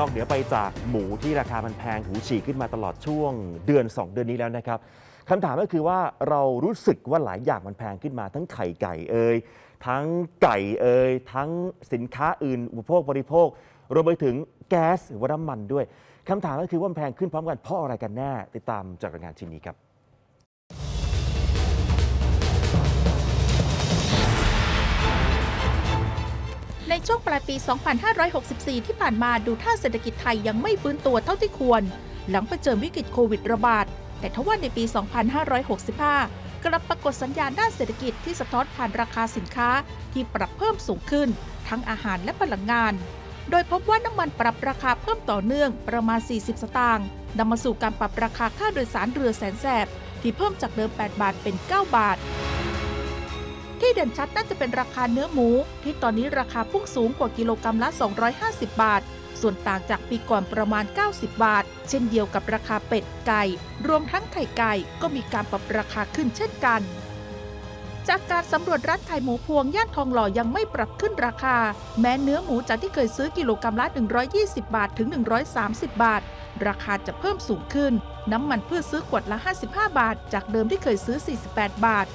นอกเหนือไปจากหมูที่ราคามันแพงหูฉีกขึ้นมาตลอดช่วงเดือน 2 เดือนนี้แล้วนะครับคำถามก็คือว่าเรารู้สึกว่าหลายอย่างมันแพงขึ้นมาทั้งไข่ไก่เอ่ยทั้งไก่เอ่ยทั้งสินค้าอื่น อุปโภคบริโภค รวมไปถึงแก๊สหรือว่าน้ำมันด้วยคำถามก็คือว่ามันแพงขึ้นพร้อมกันเพราะอะไรกันแน่ติดตามจากรายงานชิ้นนี้ครับ ในช่วงปลายปี 2564 ที่ผ่านมาดูท่าเศรษฐกิจไทยยังไม่ฟื้นตัวเท่าที่ควร หลังเผชิญวิกฤตโควิดระบาด แต่ทว่าในปี 2565 กลับปรากฏสัญญาณด้านเศรษฐกิจที่สะท้อนผ่านราคาสินค้าที่ปรับเพิ่มสูงขึ้น ทั้งอาหารและพลังงาน โดยพบว่าน้ำมันปรับราคาเพิ่มต่อเนื่องประมาณ 40 สตางค์นำมาสู่การปรับราคาค่าโดยสารเรือแสนแสบที่เพิ่มจากเดิม 8 บาทเป็น 9 บาท ที่เด่นชัดน่าจะเป็นราคาเนื้อหมู ที่ตอนนี้ราคาพุ่งสูงกว่ากิโลกรรัมละ 250 บาท ส่วนต่างจากปีก่อนประมาณ 90 บาท เช่นเดียวกับราคาเป็ดไก่ รวมทั้งไข่ไก่ก็มีการปรับราคาขึ้นเช่นกันจากการสำรวจร้านขายหมูพวงย่านทองหล่อยังไม่ปรับขึ้นราคา แม้เนื้อหมูจากที่เคยซื้อกิโลกรรัมละ 120 บาทถึง 130 บาท ราคาจะเพิ่มสูงขึ้น น้ำมันพืชซื้อขวดละ 55 บาท จากเดิมที่เคยซื้อ 48 บาท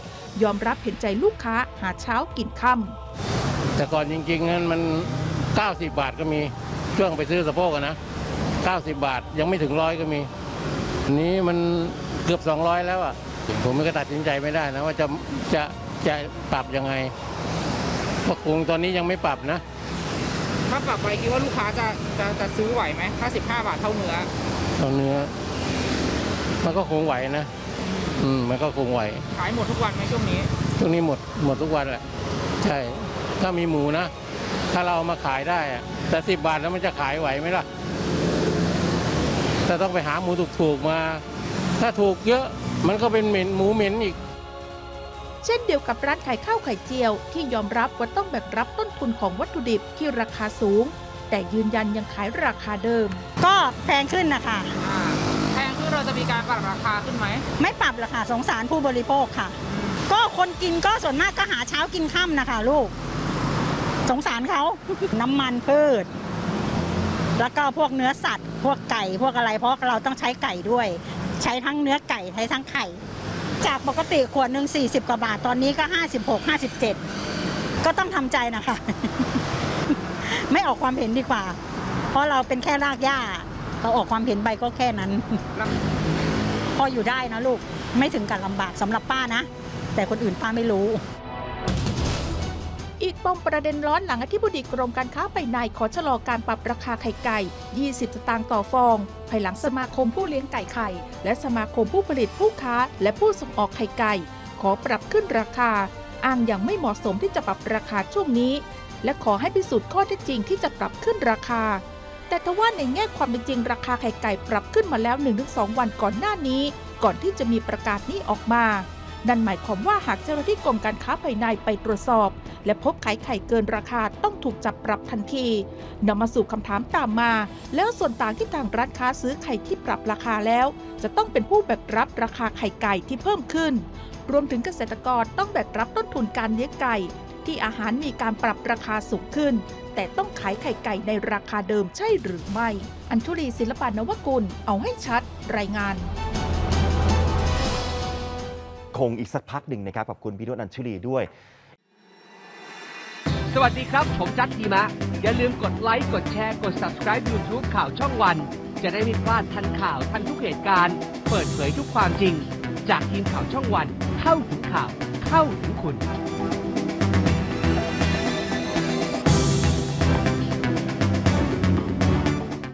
ยอมรับเห็นใจลูกค้าหาเช้ากินค่ำแต่ก่อนจริงๆนั้นมัน 90 บาทก็มีช่วงไปซื้อสะโพกนะ 90 บาทยังไม่ถึงร้อยก็มีอันนี้มันเกือบ 200 แล้วอะผมไม่ก็ตัดสินใจไม่ได้นะว่าจะจะจะปรับยังไงเพราะคงตอนนี้ยังไม่ปรับนะ ถ้าปรับไปคิดว่าลูกค้าจะจะจะซื้อไหวไหมถ้า15บาทเท่าเนื้อตอนเนื้อ มันก็คงไหวนะ อืม มันก็คงไหว ขายหมดทุกวันไหมช่วงนี้ ช่วงนี้หมดหมดทุกวันแหละ ใช่ ถ้ามีหมูนะ ถ้าเราเอามาขายได้อะแต่สิบบาทแล้วมันจะขายไหวไหมล่ะแต่ต้องไปหาหมูถูกๆมา ถ้าถูกเยอะ มันก็เป็นเหม็นหมูเหม็นอีก เช่นเดียวกับร้านขายข้าวไข่เจียว ที่ยอมรับว่าต้องแบกรับต้นทุนของวัตถุดิบที่ราคาสูง แต่ยืนยันยังขายราคาเดิม ก็แพงขึ้นนะคะอ่าแพงขึ้นเราจะมีการปรับราคาขึ้นไหม ไม่ปรับหรอกค่ะสงสารผู้บริโภคค่ะ ก็คนกินก็ส่วนมากก็หาเช้ากินค่ำนะคะลูก สงสารเขา น้ำมันพืช แล้วก็พวกเนื้อสัตว์ พวกไก่พวกอะไรเพราะเราต้องใช้ไก่ด้วย ใช้ทั้งเนื้อไก่ใช้ทั้งไข่ จากปกติขวดหนึ่ง40 กว่าบาทตอนนี้ก็ 56 57 ก็ต้องทำใจนะคะ ไม่ออกความเห็นดีกว่า เพราะเราเป็นแค่รากหญ้า เราออกความเห็นไปก็แค่นั้น พออยู่ได้นะลูกไม่ถึงกับลำบากสำหรับป้านะ แต่คนอื่นป้าไม่รู้ อีกปมประเด็นร้อนหลังอธิบดีกรมการค้าภายในขอชะลอการปรับราคาไข่ไก่ 20 สตางค์ต่อฟอง ภายหลังสมาคมผู้เลี้ยงไก่ไข่ และสมาคมผู้ผลิตผู้ค้า และผู้ส่งออกไข่ไก่ ขอปรับขึ้นราคา อ้างอย่างไม่เหมาะสมที่จะปรับราคาช่วงนี้ และขอให้พิสูจน์ข้อเท็จจริงที่จะปรับขึ้นราคา แต่ทว่าในแง่ความเป็นจริงราคาไข่ไก่ปรับขึ้นมาแล้ว 1-2 วันก่อนหน้านี้ ก่อนที่จะมีประกาศนี้ออกมา นั่นหมายความว่าหากเจ้าหน้าที่กรมการค้าภายในไปตรวจสอบ และพบขายไข่เกินราคาต้องถูกจับปรับทันทีนำมาสู่คำถามตามมา แล้วส่วนต่างที่ทางร้านค้าซื้อไข่ที่ปรับราคาแล้ว จะต้องเป็นผู้แบกรับราคาไข่ไก่ที่เพิ่มขึ้น รวมถึงเกษตรกรต้องแบกรับต้นทุนการเลี้ยงไก่ ที่อาหารมีการปรับราคาสูงขึ้น แต่ต้องขายไข่ไก่ในราคาเดิมใช่หรือไม่ อัญชุลีศิลปานวกุลเอาให้ชัด รายงาน คงอีกสักพักหนึ่งนะครับขอบคุณพี่นวดอัญชุลีด้วย สวัสดีครับ ผมจัดทีมะ อย่าลืมกดไลค์ กดแชร์ กด subscribe YouTube ข่าวช่องวัน จะได้ไม่พลาดทันข่าวทันทุกเหตุการณ์ เปิดเผยทุกความจริง จากทีมข่าวช่องวัน เข้าถึงข่าว เข้าถึงคุณ